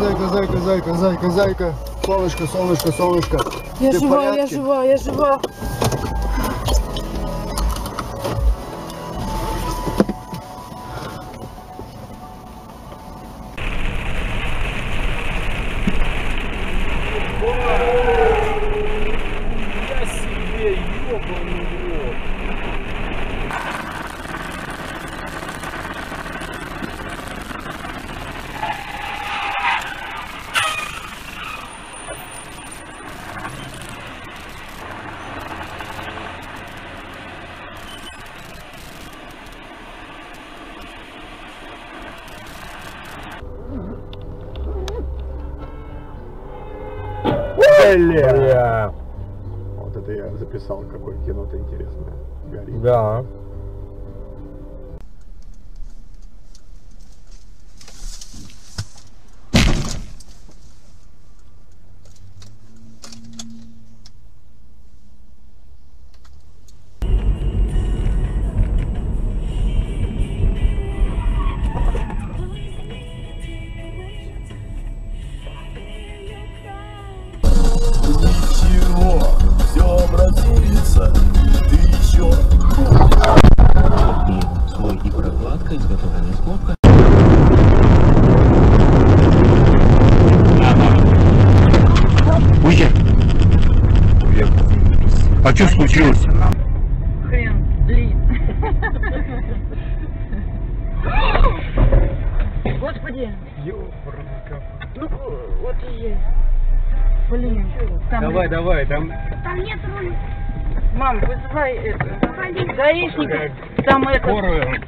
Зайка, зайка, зайка, зайка, зайка. Солнышко, солнышко, солнышко. Я Ты жива, я жива, я жива. Бля. Вот это я записал, какое кино-то интересное. Горит. Да. А что случилось? Хрен, блин. Господи. Ну, вот и есть. Блин. Там, Давай, давай, там Мам, вызывай это. Гаишников. Там это. скорую.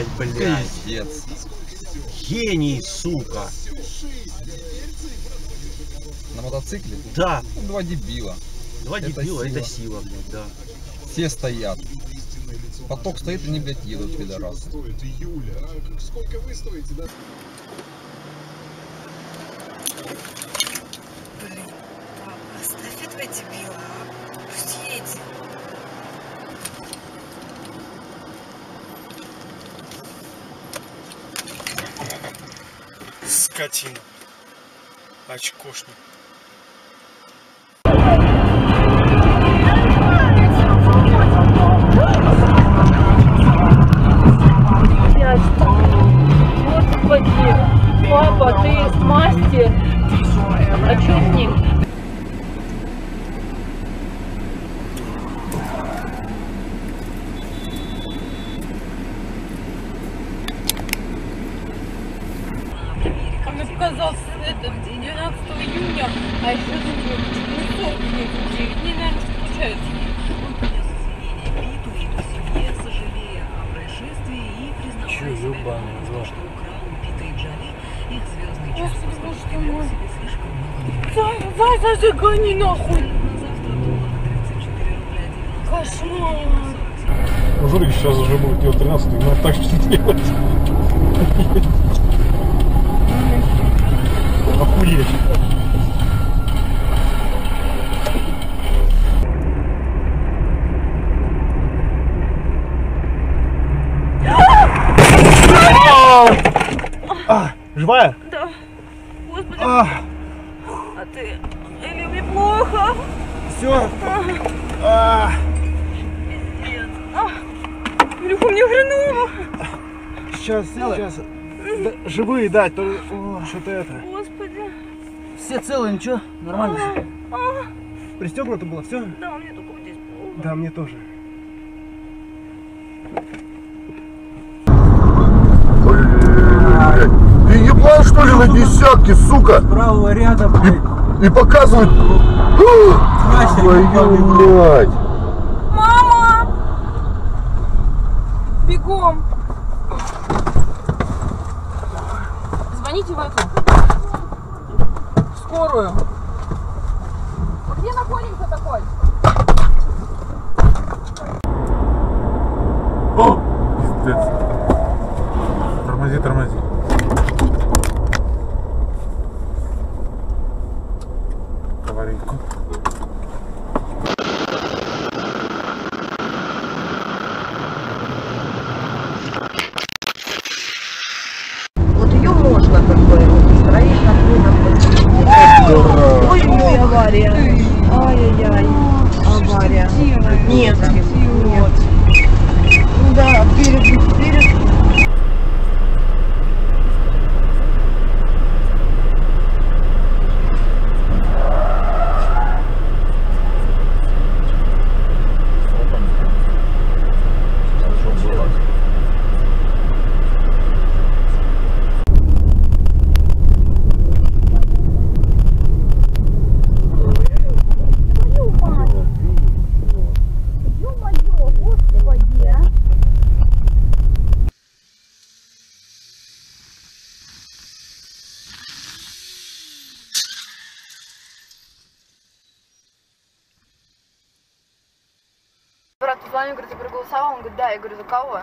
Ебать, блядь. Гений, сука. На мотоцикле? Да, Ну, Два дебила. два Это дебила, сила. это сила, блядь, да. Все стоят. Поток стоит, они, блядь, едут, пидорасы. Блин, папа, оставь этого дебила, а? Пусть едет. Скотина. Очкошник. Он отказался это, 12 июня, а еще за 40 дней наверное, получается. Питу и семье, сожалея о происшествии и признавая Чё, себя ёбаный виновным в в том, рот? что украл у Пита и Джоли их звездный час, поскольку мой. себе слишком много. Зай, зай, нахуй. На завтра доллар 34 рубля 90 Кошмар. Жулик сейчас уже будет делать 13 надо так что делать. Охуеть. А, живая? Да. Господи, А, а ты... Или мне плохо? все. А, Пиздец. А, Илюха, мне хреново. сейчас, сейчас. Да, живые, да, то, о, что-то это. Господи. Все целые, ничего? Нормально все? Пристегнуто было, все? да, мне только вот здесь плохо. Да, мне тоже. Ты ебал что ли на десятки, сука? Правого ряда, блядь. И показывают. Красный, Твою мать. Тормози. Аварийку. Вот ее можно как бы устроить такую, допустим. Ой-ой, авария. Ай-яй-яй. Авария. Нет. Нет. Да, перед, перед. Позвонил, говорит, ты проголосовал? Он говорит, да. Я говорю, за кого?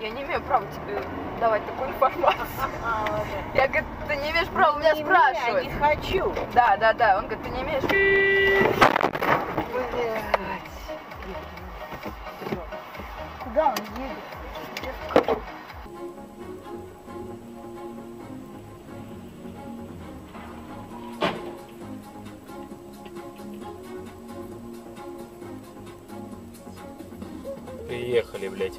Я не имею права тебе давать такую информацию. Я говорю, ты не имеешь права у меня спрашивать. не хочу. Да, да, да. Он говорит, ты не имеешь. Куда он едет? Приехали, блядь.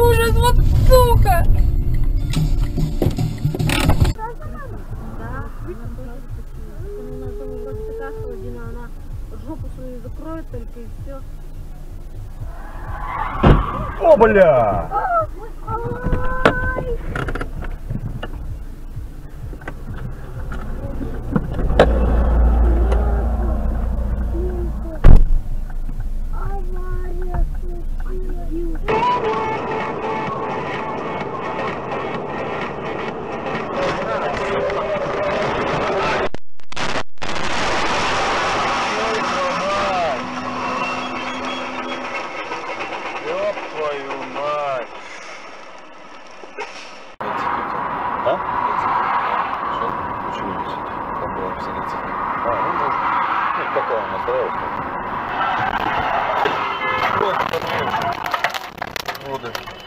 ужас, вот сука! Жопу свою закроет только и все. О, бля! Ёб воды.